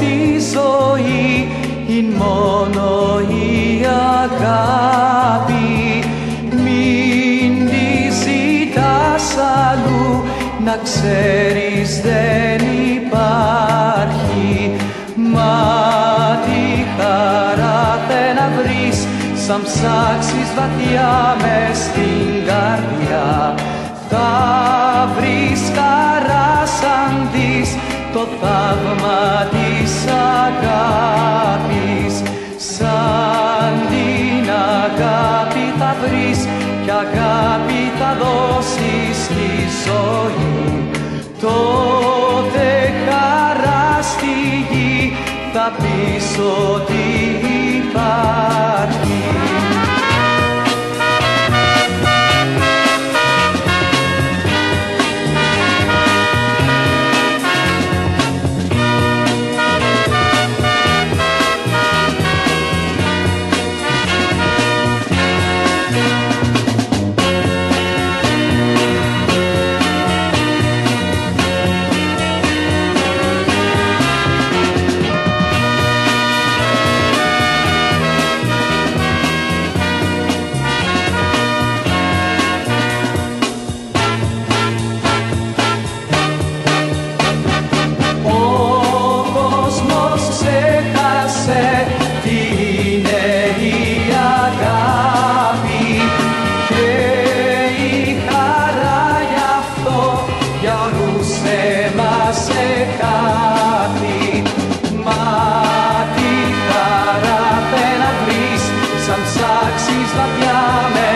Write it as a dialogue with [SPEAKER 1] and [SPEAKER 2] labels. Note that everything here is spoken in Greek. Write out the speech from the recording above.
[SPEAKER 1] στη ζωή είναι μόνο η αγάπη μην τη ζητάς αλλού να ξέρεις δεν υπάρχει. Μα τη χαρά να βρεις σαν ψάξεις βαθιά μες στην καρδιά. Θα βρεις χαρά σαν δεις το θαύμα της αγάπης. Σαν την αγάπη θα βρεις και αγάπη θα δώσεις στη ζωή. Τότε χαρά στη γη θα πεις ότι υπάρχει ψάξεις βαθιά